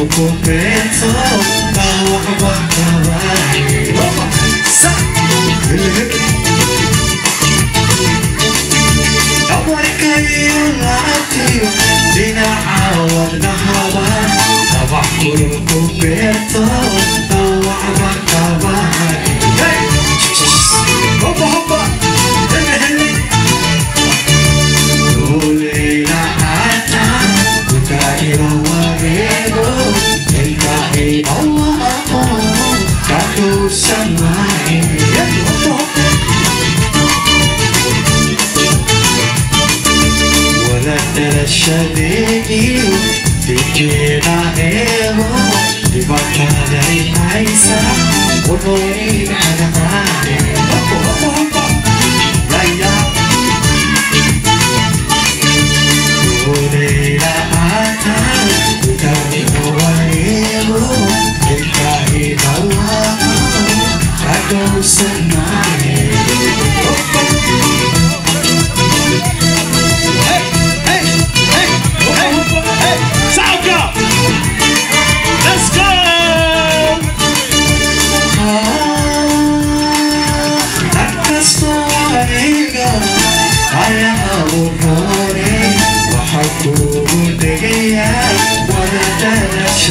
o coqueto Tá louco, agora tá vai Ele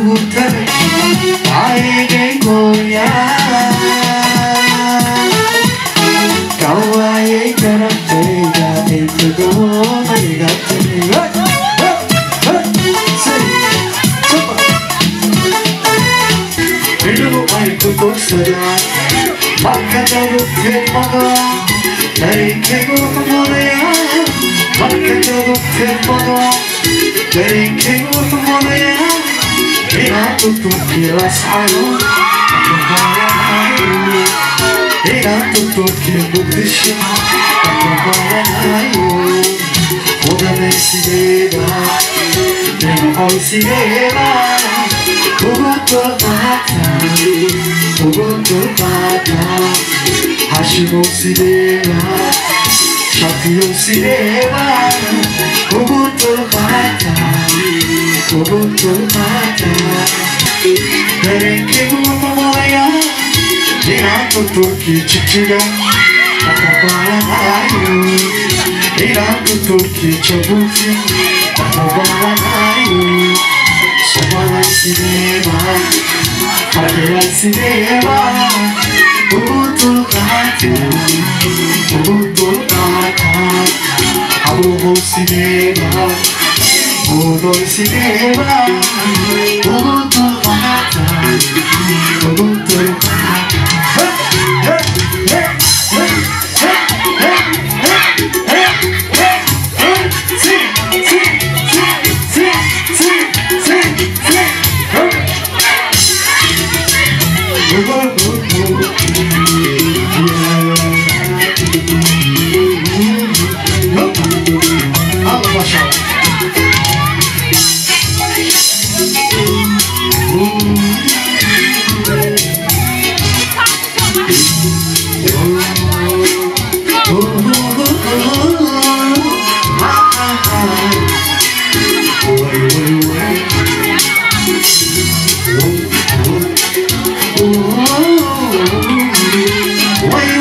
って会いに行こうや可愛いキャラクターがいつでも苦手に Thank you for the air. Tanto porque ela saiu Tanto que no bicho Toda o sirena Tengo hoy sirena Kugoto bata se bata Hashimo sirena Shakyo sirena Kugoto bata Sorun durmadan Gerekli bulmamaya İnan tutur ki çıkıyor Akabalanayım İnan tutur ki çabuk Akabalanayım Sabahlar sinema Kadeler sinema Unutun artık Unutun artık Abu sinema 戻しては戻った戻ったウォーウォー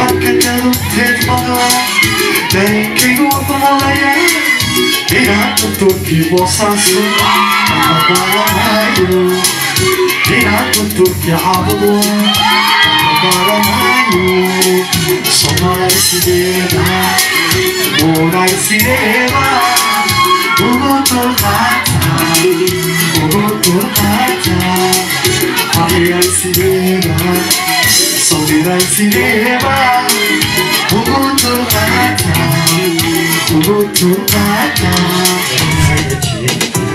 fucking do his mother They came up from a lady He had to do he was a son I'm a man He had to do he had to do I'm a man So nice he did More nice he did 우고도 가자 우고도 가자 아이아이 시리나 Sombira in cinema Ubuntu Kata Ubuntu Kata Ubuntu Kata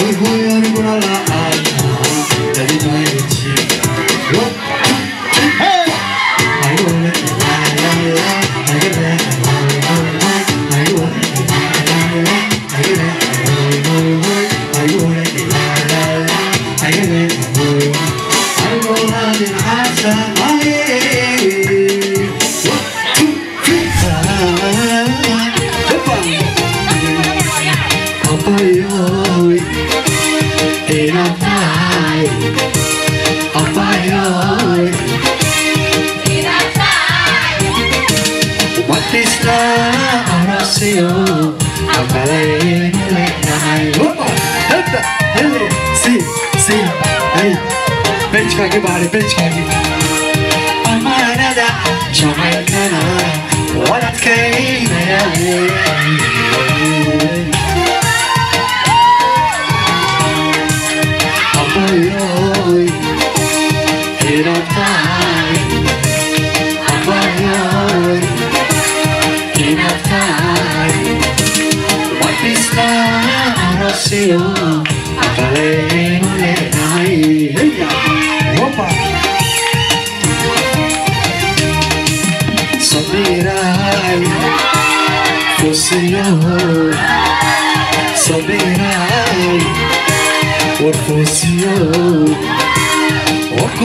Ubuntu Kata Ubuntu Kata نفسي عمال اقلق معايا هبدا هلا سي سي اي بنتك هجيبها على بنتك هجيبها اما انا ده شعرك انا ولا تكلمني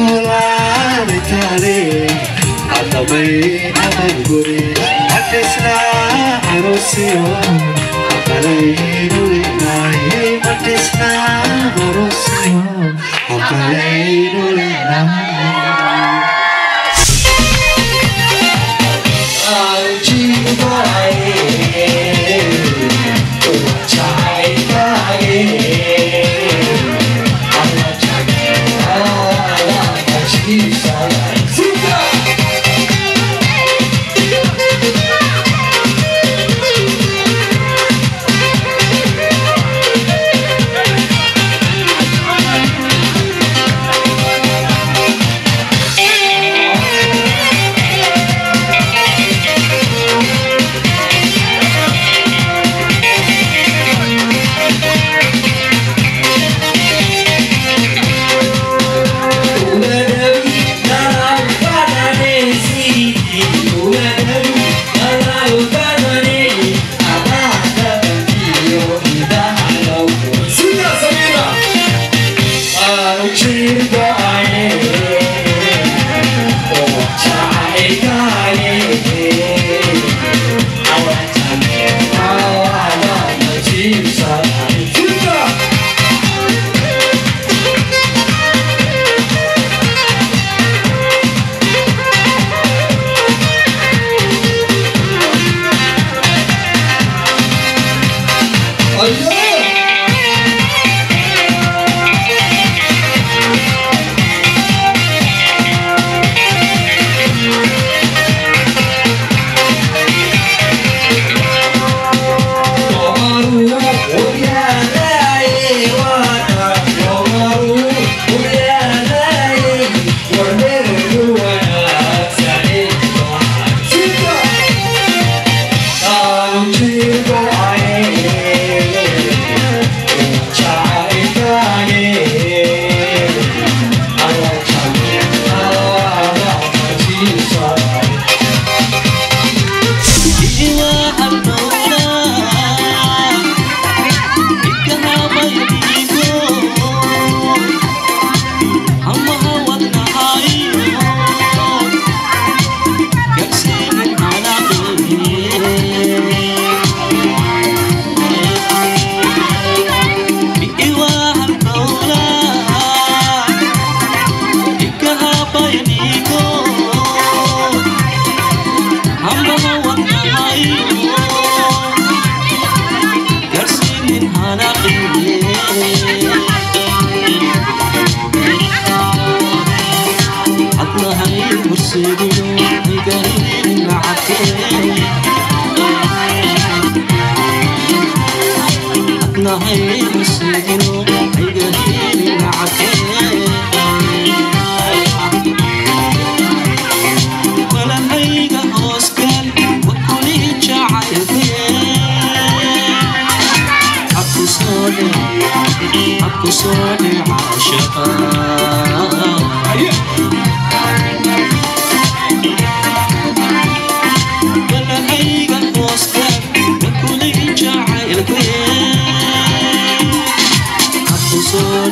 Mulan bayi Atamai amangure Atesna arosio Akalai nure nahi Atesna arosio Akalai nure nahi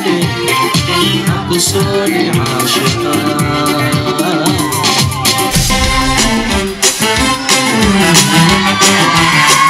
Thank you.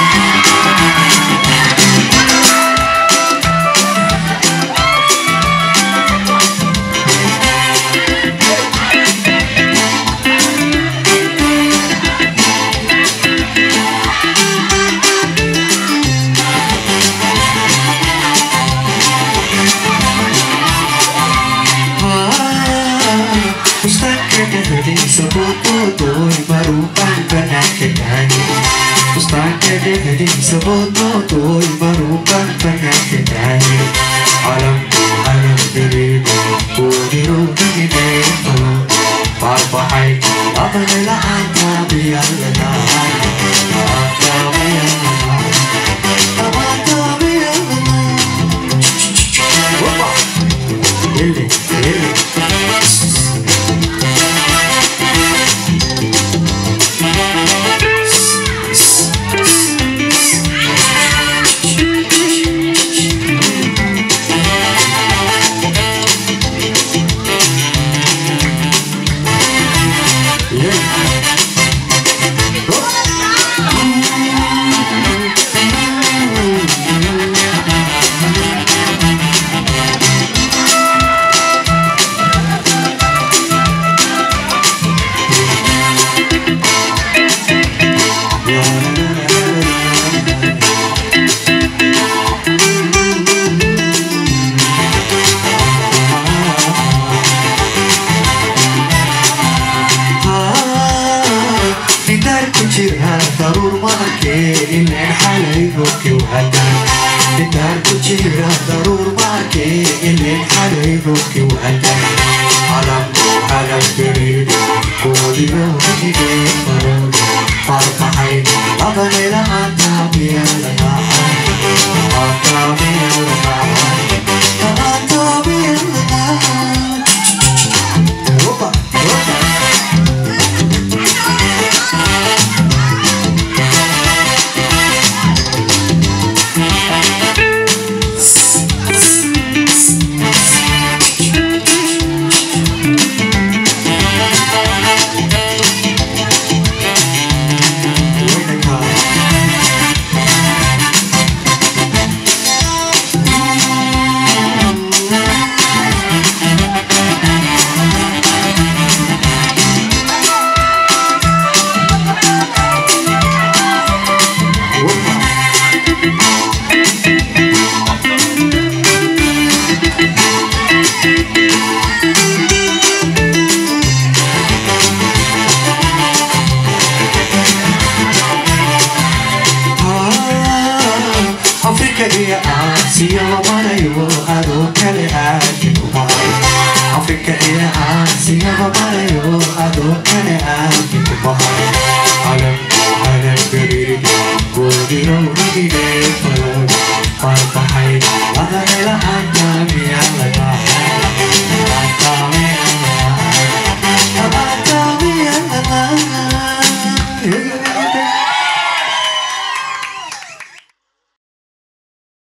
أقصودي أقصودي عاشقا Mustaqil sebutu tuh merupakan penyakitnya Mustaqil sebutu tuh merupakan penyakitnya Alam alam dirimu Kudiru begini Farfahai Apa nila anta ضرور باركي إن حليبك وهدان تتارك جيرة ضرور باركي إن حليبك وهدان علمكو على الجريد قولي لو هدي فرق فرق حيدي لبني لها